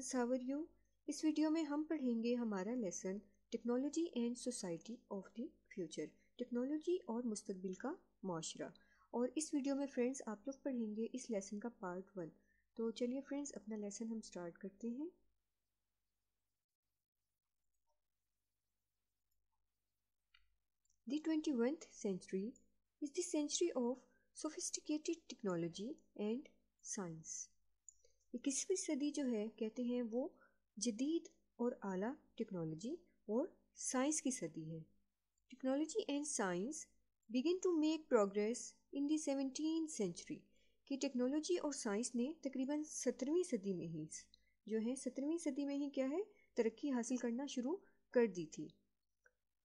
Friends how are you इस video में हम पढ़ेंगे हमारा lesson technology and society of the future technology और मुस्तकबिल का माशरा। और इस वीडियो में फ्रेंड्स आप लोग पढ़ेंगे इस लेसन का पार्ट वन तो चलिए फ्रेंड्स अपना लेसन हम स्टार्ट करते हैं। The 21st century is the century of sophisticated technology and science. इक्कीसवीं सदी जो है, कहते हैं वो जदीद और आला टेक्नोलॉजी और साइंस की सदी है। Technology and science begin to make progress in the seventeen century कि टेक्नोलॉजी और साइंस ने तकरीबन सत्रहवीं सदी में ही, जो है सत्रहवीं सदी में ही क्या है, तरक्की हासिल करना शुरू कर दी थी।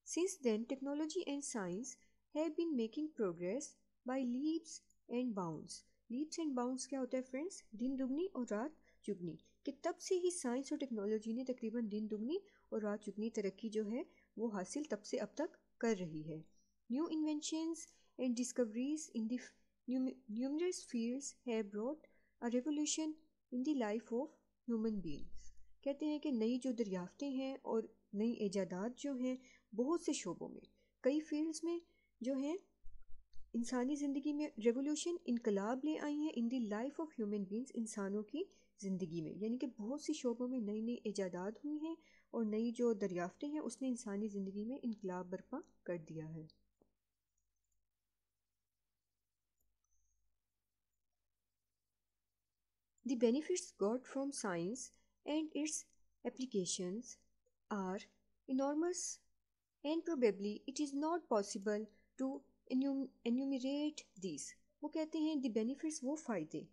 Since then technology and science have been making progress by leaps and bounds leaps and bounds क्या होता है फ्रेंड्स दिन दुगनी और रात चुगनी। कि तब से ही साइंस और टेक्नोलॉजी ने तकरीबन दिन दुगनी और रात चुगनी तरक्की जो है, वो हासिल तब से अब तक कर रही है। New inventions and discoveries in the numerous fields have brought a revolution in the life of human beings. कहते हैं कि नई जो दरियाफ्तें हैं और नई ईजादात जो हैं, बहुत से शोबों में, कई फील्ड्स में जो हैं इंसानी ज़िंदगी में रेवोल्यूशन इनकलाब ले आई हैं in the life of human beings इंसानों की ज़िंदगी में। यानी कि बहुत सी शोबों में नई नई ईजादात हुई हैं और नई जो दरियाफ्तें हैं, उसने इंसानी ज़िंदगी में इनकलाब बर्पा कर दिया है। The benefits got from science and its applications are enormous and probably it is not possible to enumerate this वो कहते हैं द बेनिफिट्स वो फ़ायदे.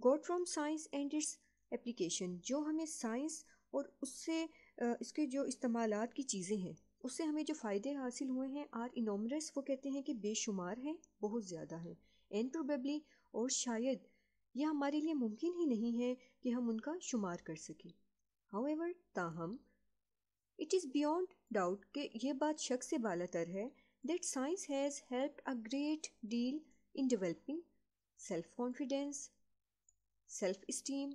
Got from science and its application जो हमें साइंस और उससे इसके जो इस्तेमाल की चीज़ें हैं, उससे हमें जो फ़ायदे हासिल हुए हैं आर इनोमरस वो कहते हैं कि बेशुमार हैं, बहुत ज़्यादा हैं। एंड प्रोबेबली और शायद, यह हमारे लिए मुमकिन ही नहीं है कि हम उनका शुमार कर सकें। हाउ एवर ताहम इट इज़ बियॉन्ड डाउट कि यह बात शक से बालातर है that science has helped a great deal in developing self confidence, self esteem,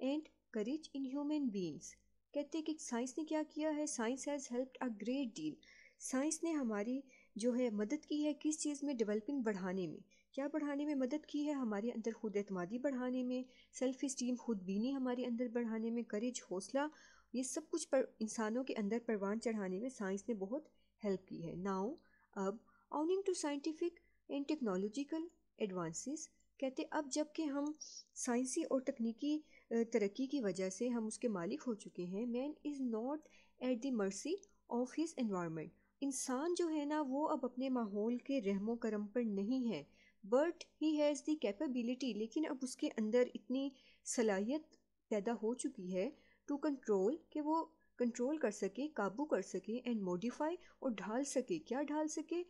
and courage in human beings. कहते हैं कि साइंस ने क्या किया है? Science has help a great deal science ने हमारी जो है मदद की है किस चीज़ में? डेवलपिंग बढ़ाने में. क्या बढ़ाने में मदद की है? हमारे अंदर खुद एतमादी बढ़ाने में सेल्फ इस्टीम खुद बीनी हमारे अंदर बढ़ाने में करेज हौसला ये सब कुछ पर इंसानों के अंदर परवान चढ़ाने में साइंस ने बहुत हेल्प की है। नाउ अब owing to scientific and technological advances कहते अब जबकि हम साइंसी और तकनीकी तरक्की की वजह से हम उसके मालिक हो चुके हैं man is not at the mercy of his environment इंसान जो है ना, वो अब अपने माहौल के रहमो करम पर नहीं है but he has the capability लेकिन अब उसके अंदर इतनी सलाहियत पैदा हो चुकी है टू कंट्रोल कि वो कंट्रोल कर सके, काबू कर सके एंड मॉडिफाई और ढाल सके। क्या ढाल सके?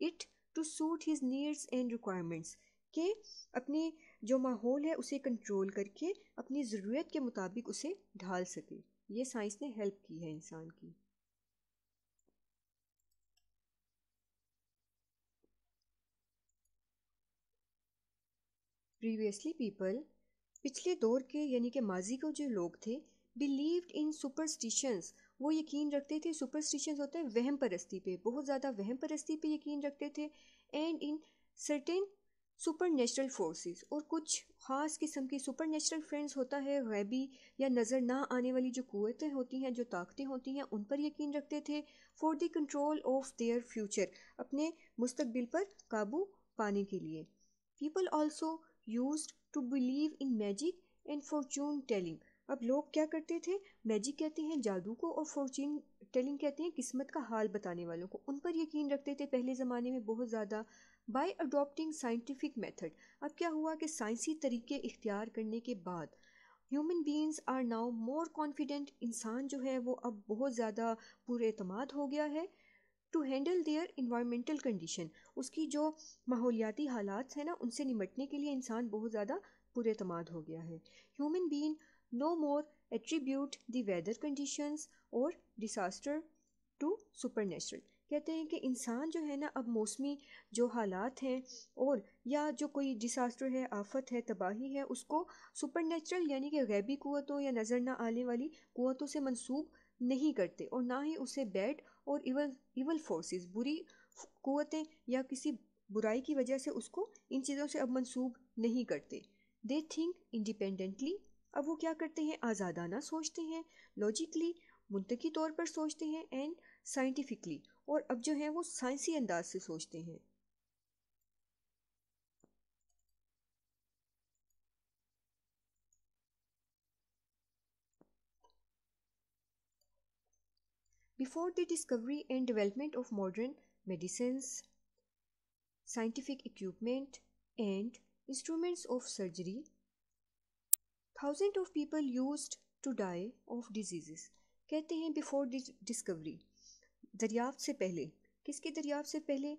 It to suit his needs and requirements के अपने जो माहौल है उसे कंट्रोल करके अपनी ज़रूरत के मुताबिक उसे ढाल सके। ये साइंस ने हेल्प की है इंसान की। प्रीवियसली पीपल पिछले दौर के यानी कि माजी को जो लोग थे बिलीव्ड इन सुपरस्टिशंस वो यकीन रखते थे सुपरस्टिशंस होते हैं वहम परस्ती पे, बहुत ज़्यादा वहम परस्ती पे यकीन रखते थे and in certain super natural forces और कुछ ख़ास किस्म की सुपर नेचुरल फ्रेंड्स होता है गैबी या नज़र ना आने वाली जो कुतें होती हैं, जो ताकतें होती हैं, उन पर यकीन रखते थे for the control of their future अपने मुस्तबिल पर काबू पाने के लिए। People also use to believe in magic and fortune telling अब लोग क्या करते थे? मैजिक कहते हैं, जादू को और फॉर्चून टेलिंग कहते हैं, किस्मत का हाल बताने वालों को। उन पर यकीन रखते थे पहले ज़माने में बहुत ज़्यादा। बाय अडोप्टिंग साइंटिफिक मेथड अब क्या हुआ कि साइंसी तरीके इख्तियार करने के बाद human beings are now more confident इंसान जो है वो अब बहुत ज़्यादा पूरे अतमाद हो गया है। To handle their environmental condition उसकी जो माहौलियाती हालात हैं ना, उनसे निमटने के लिए इंसान बहुत ज़्यादा पूरे अतमाद हो गया है। Human being no more attribute the weather conditions or disaster to supernatural. कहते हैं कि इंसान जो है ना, अब मौसमी जो हालात हैं और या जो कोई डिसास्टर है, आफत है, तबाही है, उसको सुपर नेचुरल यानी कि गैबी कुतों या नज़र ना आने वाली कुतों से मंसूब नहीं करते और ना ही उसे बैड और इवल इवल फोर्सेस बुरी कुतें या किसी बुराई की वजह से उसको इन चीज़ों से अब मंसूब नहीं करते। दे थिंक इंडिपेंडेंटली अब वो क्या करते हैं? आज़ादाना सोचते हैं लॉजिकली मनतकी तौर पर सोचते हैं एंड साइंटिफिकली और अब जो है वो साइंसी अंदाज से सोचते हैं। Before the discovery and development of modern medicine scientific equipment and instruments of surgery thousands of people use to die of diseases. कहते हैं बिफोर डिस्कवरी। दरियाफ्त से पहले। किसकी दरियाफ्त से पहले?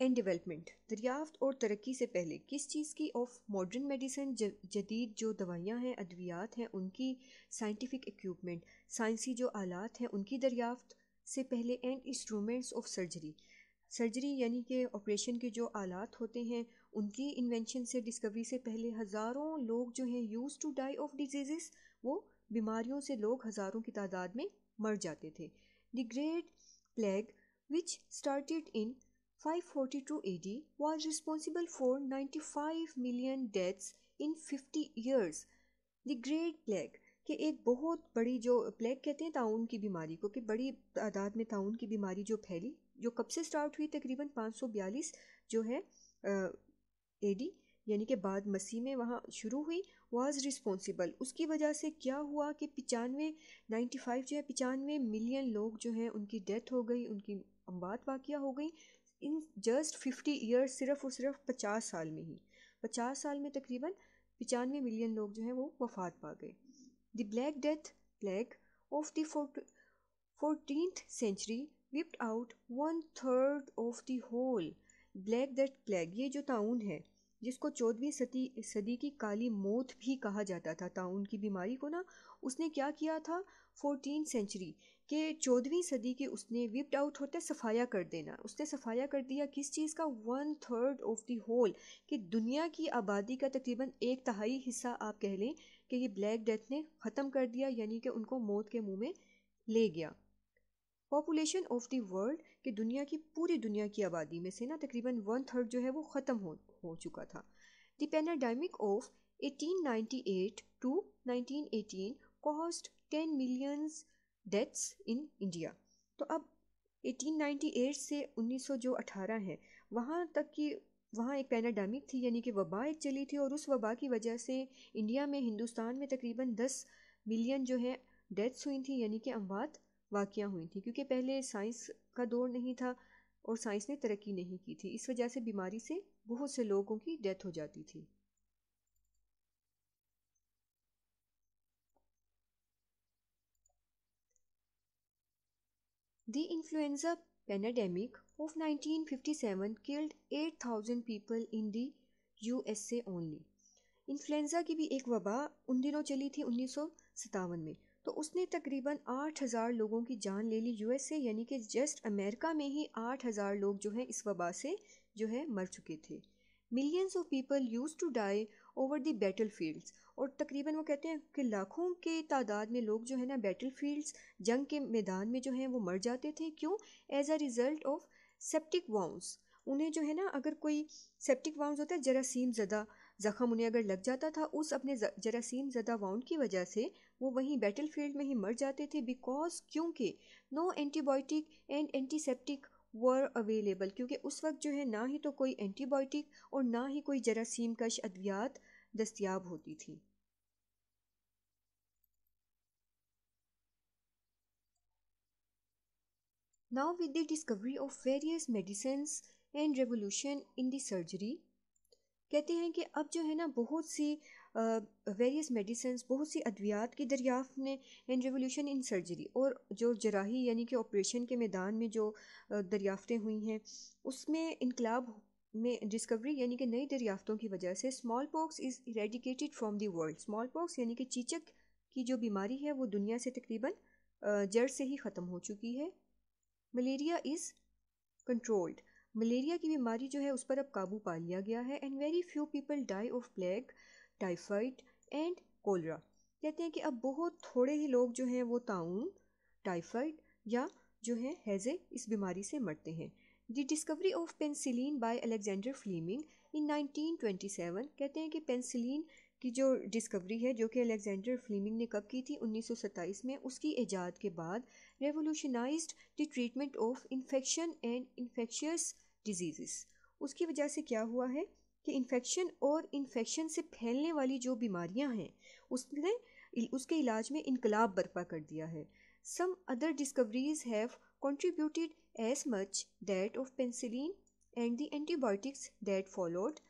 And development. दरियाफ्त और तरक्की से पहले। किस चीज़ की? ऑफ़ मॉडर्न मेडिसिन जदीद जो दवाइयाँ हैं, अद्वियात हैं, उनकी साइंटिफिक इक्विपमेंट। साइंसी जो आलात हैं, उनकी दरियाफ्त से पहले। And instruments of surgery. Surgery यानी कि ऑपरेशन के जो आलात होते हैं, उनकी इन्वेंशन से डिस्कवरी से पहले हज़ारों लोग जो हैं use to die of disease वो बीमारियों से लोग हज़ारों की तादाद में मर जाते थे the great plague which started in 542 AD was responsible for 95 million deaths in 50 years. The Great Plague, कि एक बहुत बड़ी जो प्लेग कहते हैं, ताउन की बीमारी को, कि बड़ी तादाद में ताउन की बीमारी जो फैली जो कब से स्टार्ट हुई तकरीबन 542 जो है एडी यानी कि बाद मसीह में वहाँ शुरू हुई वाज रिस्पॉन्सिबल उसकी वजह से क्या हुआ कि पचानवे नाइन्टी फाइव जो है, पचानवे मिलियन लोग जो हैं, उनकी डेथ हो गई, उनकी अम्बात वाक़ हो गई, इन जस्ट फिफ्टी ईयर्स सिर्फ़ और सिर्फ़ पचास साल में ही. पचास साल में तकरीबन पचानवे मिलियन लोग जो हैं, वो वफात पा गए. The black death plague of the century whipped out one third of the whole black death plague ये जो ताउन है, जिसको चौदहवीं सदी सदी की काली मौत भी कहा जाता था ताउन की बीमारी को ना, उसने क्या किया था? फोर्टीन सेंचुरी के चौदहवीं सदी के उसने विप्ड आउट होता, सफाया कर देना। उसने सफाया कर दिया किस चीज़ का? One third of the whole कि दुनिया की आबादी का तकरीबन एक तहाई हिस्सा आप कह लें कि ये ब्लैक डेथ ने ख़त्म कर दिया, यानी कि उनको मौत के मुँह में ले गया। पॉपुलेशन ऑफ़ द वर्ल्ड कि दुनिया की, पूरी दुनिया की आबादी में से ना तकरीबन वन थर्ड जो है वो ख़त्म हो हो चुका था। The pandemic of 1898 to 1918 cost 10 millions deaths in India तो अब 1898 से 1900 जो 18 है, वहाँ तक की वहाँ एक पैनाडामिक थी, यानी कि वबा एक चली थी और उस वबा की वजह से इंडिया में, हिंदुस्तान में तकरीबन 10 मिलियन जो है डेथ्स हुई थी, यानी कि अमवात वाक़ हुई थी क्योंकि पहले साइंस का दौर नहीं था और साइंस ने तरक्की नहीं की थी। इस वजह से बीमारी से बहुत से लोगों की डेथ हो जाती थी। The influenza pandemic of 1957 killed 8,000 people in the USA only. Influenza की भी एक वबा उन दिनों चली थी उन्नीस सौ सतावन में। तो उसने तकरीबन 8000 लोगों की जान ले ली यूएसए यानी कि जस्ट अमेरिका में ही 8000 लोग जो हैं इस वबा से जो है मर चुके थे। Millions of people use to die over the battle fields और तकरीबन वो कहते हैं कि लाखों के तादाद में लोग जो है ना बैटल फील्ड्स जंग के मैदान में जो हैं वो मर जाते थे। क्यों? As a result of septic wounds उन्हें जो है ना अगर कोई सेप्टिक वाउंस होता है, जरासीम ज़दा ज़ख़म उन्हें अगर लग जाता था उस अपने जरासीम ज़दा वाउंड की वजह से, वो वहीं बैटल फ़ील्ड में ही मर जाते थे बिकॉज़ क्योंकि no antibiotic and antiseptic were available क्योंकि उस वक्त जो है ना ही तो कोई एंटीबायोटिक और ना ही कोई जरासीम कश अद्वियात दस्तियाब होती थी। Now with the discovery of various medicines and revolution in the surgery कहते हैं कि अब जो है ना, बहुत सी वेरियस मेडिसिन बहुत सी अद्वियात की दरियाफ्त ने एंड रेवोल्यूशन इन सर्जरी और जो जराही यानी कि ऑपरेशन के मैदान में जो दरियाफ्तें हुई हैं, उसमें इनकलाब में डिस्कवरी यानी कि नई दरियाफ्तों की वजह से small pox is eradicated from the world small pox यानी कि चीचक की जो बीमारी है, वो दुनिया से तकरीबन जड़ से ही ख़त्म हो चुकी है। मलेरिया इज़ कंट्रोल्ड मलेरिया की बीमारी जो है उस पर अब काबू पा लिया गया है and very few people die of plague typhoid and cholera कहते हैं कि अब बहुत थोड़े ही लोग जो हैं वो ताउन टाइफाइड या जो है हैज़े इस बीमारी से मरते हैं। The discovery of penicillin by Alexander Fleming in 1927 कहते हैं कि पेंसिलिन की जो डिस्कवरी है, जो कि अलेक्जेंडर फ्लीमिंग ने कब की थी 1927 में, उसकी ईजाद के बाद revolutionised the treatment of infection and infectious disease उसकी वजह से क्या हुआ है कि इन्फेक्शन और इन्फेक्शन से फैलने वाली जो बीमारियाँ हैं, उसने, उसके इलाज में इनकलाब बर्पा कर दिया है। Some other discoveries have contributed as much that of penicillin and the antibiotics that followed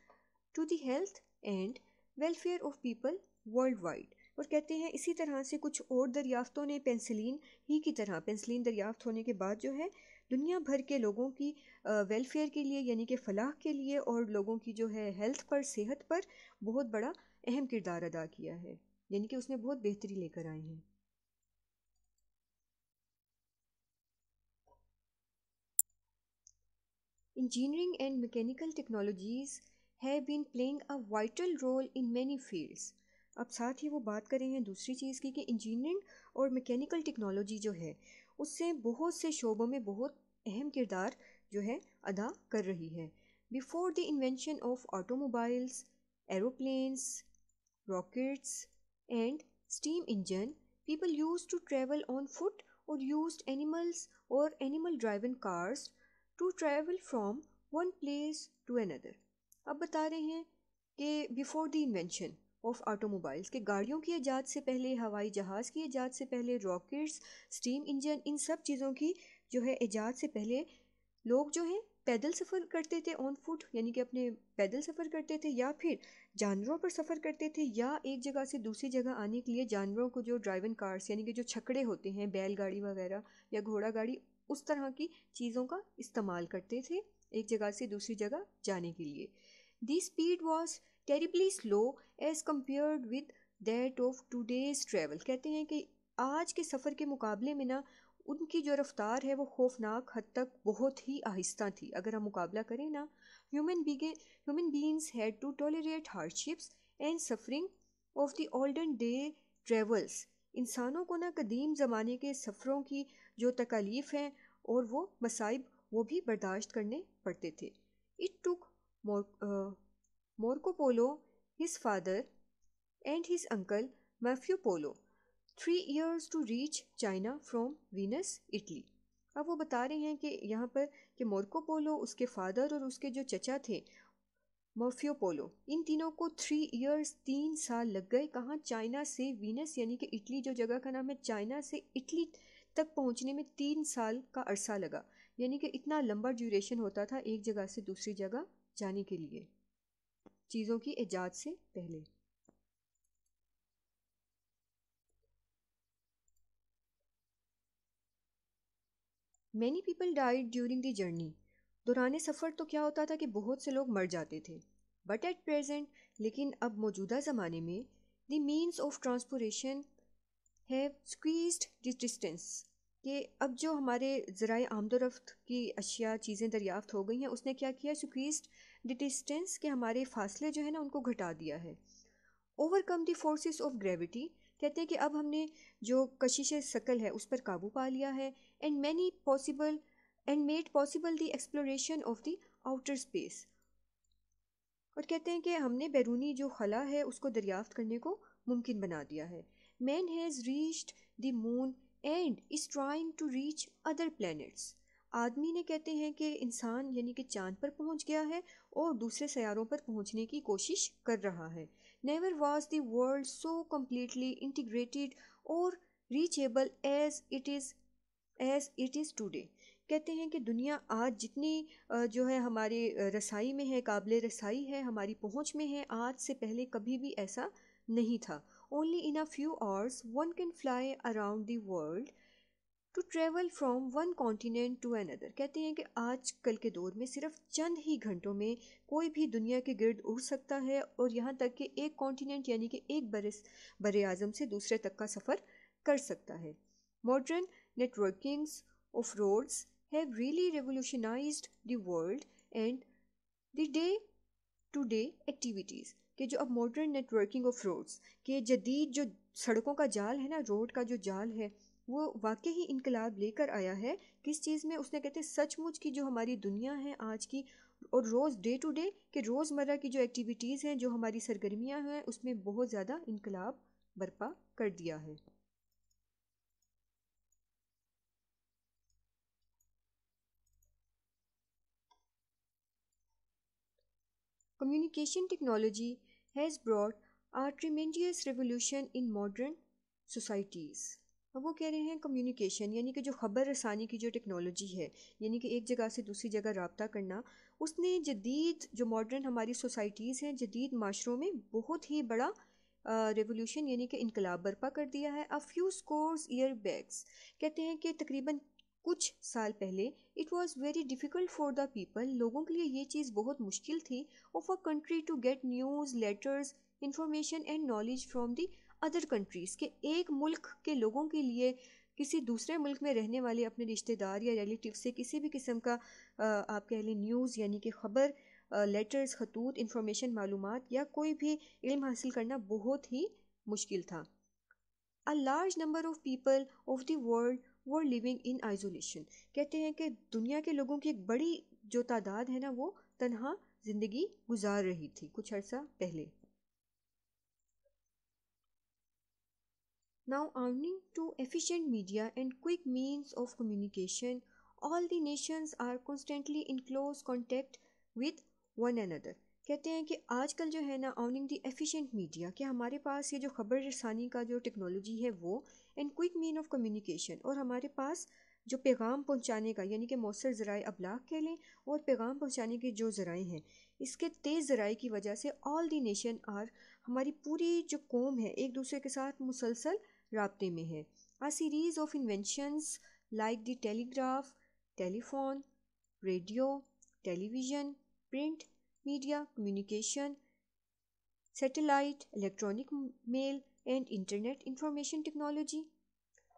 to the health and welfare people worldwide और कहते हैं, इसी तरह से कुछ और दरियाफ्तों ने पेंसिलिन ही की तरह, पेंसिलिन दरियाफ्त होने के बाद जो है, दुनिया भर के लोगों की वेलफेयर के लिए यानी कि फलाह के लिए और लोगों की जो है हेल्थ पर, सेहत पर बहुत बड़ा अहम किरदार अदा किया है। यानी कि उसमें बहुत बेहतरी लेकर आए हैं। Engineering and mechanical technologies have been playing a vital role in many fields अब साथ ही वो बात करेंगे दूसरी चीज़ की कि इंजीनियरिंग और मैकेनिकल टेक्नोलॉजी जो है, उससे बहुत से शोबों में बहुत अहम किरदार जो है अदा कर रही है। Before the invention of automobiles aeroplanes rockets and steam engine people use to travel on foot or use animals or animal driving cars to travel from one place to another अब बता रहे हैं कि before the invention of automobiles के गाड़ियों की ईजाद से पहले, हवाई जहाज़ की ईजाद से पहले रॉकेट्स स्टीम इंजन इन सब चीज़ों की जो है ईजाद से पहले लोग जो हैं पैदल सफ़र करते थे ऑन फुट यानी कि अपने पैदल सफ़र करते थे या फिर जानवरों पर सफ़र करते थे या एक जगह से दूसरी जगह आने के लिए जानवरों को जो ड्राइविंग कार्स यानी कि जो छकड़े होते हैं, बैलगाड़ी वगैरह या घोड़ा गाड़ी, उस तरह की चीज़ों का इस्तेमाल करते थे एक जगह से दूसरी जगह जाने के लिए। The speed was terribly slow as compared with that of today's travel कहते हैं कि आज के सफ़र के मुकाबले में ना, उनकी जो रफ्तार है वो खौफनाक हद तक बहुत ही आहिस्ता थी। अगर हम मुकाबला करें ना human being human beings had to tolerate hardships and suffering of the olden day travels इंसानों को ना कदीम ज़माने के सफ़रों की जो तकालीफ हैं और वो मसाइब, वो भी बर्दाश्त करने पड़ते थे। It took Marco Polo his father and his uncle Maffeo Polo three years to reach China from Venice Italy अब वो बता रहे हैं कि यहाँ पर कि मोरको पोलो उसके फादर और उसके जो चचा थे मर्फियो पोलो इन तीनों को थ्री ईयर्स तीन साल लग गए। कहाँ? चाइना से वीनस यानी कि इटली जो जगह का नाम है चाइना से इटली तक पहुँचने में तीन साल का अरसा लगा। यानी कि इतना लंबा ड्यूरेशन होता था एक जगह से दूसरी जगह। जाने के लिए। चीज़ों की ईजाद से पहले। Many people died during the journey दौरान सफ़र तो क्या होता था कि बहुत से लोग मर जाते थे। बट एट प्रेजेंट लेकिन अब मौजूदा ज़माने में the means of transportation have squeezed distance कि अब जो हमारे ज़राए आमदोरफ्त की अशिया चीज़ें दरियाफ्त हो गई हैं, उसने क्या किया? स्क्वीज्ड डिस्टेंस के हमारे फासले जो है ना, उनको घटा दिया है। Overcome the forces of gravity, कहते हैं कि अब हमने जो कशिश शकल है, उस पर काबू पा लिया है and many possible and made possible the exploration of the outer space और कहते हैं कि हमने बैरूनी जो खला है, उसको दरियाफ्त करने को मुमकिन बना दिया है। Man has reached the moon and is trying to reach other planets. आदमी ने कहते हैं कि इंसान यानी कि चाँद पर पहुँच गया है और दूसरे सयारों पर पहुँचने की कोशिश कर रहा है। Never was the world so completely integrated और reachable as it is as it is today कहते हैं कि दुनिया आज जितनी जो है हमारे रसाई में है काबिल रसाई है, हमारी पहुँच में है, आज से पहले कभी भी ऐसा नहीं था। Only in a few hours one can fly around the world to travel from one continent to another कहते हैं कि आज कल के दौर में सिर्फ़ चंद ही घंटों में कोई भी दुनिया के गिर्द उड़ सकता है और यहाँ तक कि एक कॉन्टिनेंट यानी कि एक बरस बर आज़म से दूसरे तक का सफ़र कर सकता है। Modern networkings of roads have really revolutionized the world and the day to day activities कि जो अब मॉडर्न नेटवर्किंग ऑफ़ रोड्स के जदीद जो सड़कों का जाल है ना रोड का जो जाल है, वो वाकई ही इनकलाब लेकर आया है किस चीज़ में उसने कहते हैं सचमुच की जो हमारी दुनिया है आज की और रोज़ डे टू डे कि रोज़मर्रा की जो एक्टिविटीज़ हैं, जो हमारी सरगर्मियाँ हैं, उसमें बहुत ज़्यादा इनकलाब बर्पा कर दिया है। Communication technology has brought a tremendous revolution in modern societies. अब वो कह रहे हैं कम्युनिकेशन यानी कि जो ख़बर रसानी की जो टेक्नोलॉजी है, यानी कि एक जगह से दूसरी जगह रबता करना, उसने जदीद जो मॉडर्न हमारी सोसाइटीज़ हैं, जदीद माशरों में बहुत ही बड़ा रेवोल्यूशन यानी कि इनकलाब बर्पा कर दिया है a few scores year bags कहते हैं कि तकरीबन कुछ साल पहले it was very difficult for the people लोगों के लिए ये चीज़ बहुत मुश्किल थी of a country to get news letters information and knowledge from the other countries के एक मुल्क के लोगों के लिए किसी दूसरे मुल्क में रहने वाले अपने रिश्तेदार या रिलेटिव से किसी भी किस्म का आप कह लें न्यूज़ यानी कि ख़बर लेटर्स खतूत इंफॉर्मेशन मालूम या कोई भी इल्म हासिल करना बहुत ही मुश्किल था। A large number of people of the world were living in isolation कहते हैं कि दुनिया के लोगों की एक बड़ी जो तादाद है ना, वो तनहा ज़िंदगी गुजार रही थी कुछ अर्सा पहले। Now owing to efficient media and quick means of communication all the nations are constantly in close contact with one another कहते हैं कि आजकल जो है ना ऑनिंग दी एफिशिएंट मीडिया कि हमारे पास ये जो ख़बर रसानी का जो टेक्नोलॉजी है वो and quick mean of communication और हमारे पास जो पैगाम पहुँचाने का, यानी कि मौसर ज़राए अबलाग कह लें, और पैगाम पहुँचाने के जो ज़राए हैं, इसके तेज़ ज़राए की वजह से ऑल दी नेशन आर हमारी पूरी जो कौम है, एक दूसरे के साथ मुसलसल रबते में है। A series of inventions like the telegraph telephone radio television print media communication satellite electronic mail and internet information technology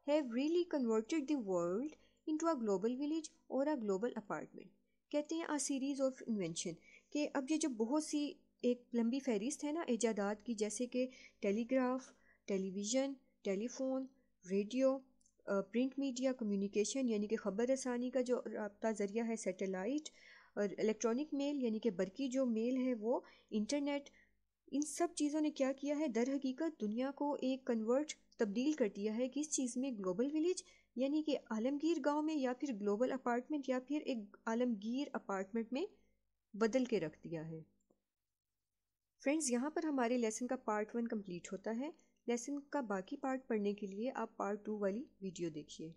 have really converted the world into a global village और अ ग्लोबल अपार्टमेंट कहते हैं आ series of invention के अब ये जो बहुत सी एक लंबी फहरिस्त है ना ईजादात की, जैसे कि telegraph, television, telephone, radio print media, communication, यानी कि खबर रसानी का जो रबता ज़रिया है सेटेलाइट इलेक्ट्रॉनिक मेल यानी कि बरकी जो मेल है वो इंटरनेट इन सब चीज़ों ने क्या किया है? दर हकीकत दुनिया को एक कन्वर्ट तब्दील कर दिया है किस चीज़ में ग्लोबल विलेज यानी कि आलमगीर गाँव में, या फिर ग्लोबल अपार्टमेंट या फिर एक आलमगीर अपार्टमेंट में बदल के रख दिया है। फ्रेंड्स यहाँ पर हमारे लेसन का पार्ट वन कंप्लीट होता है। लेसन का बाकी पार्ट पढ़ने के लिए आप पार्ट टू वाली वीडियो देखिए।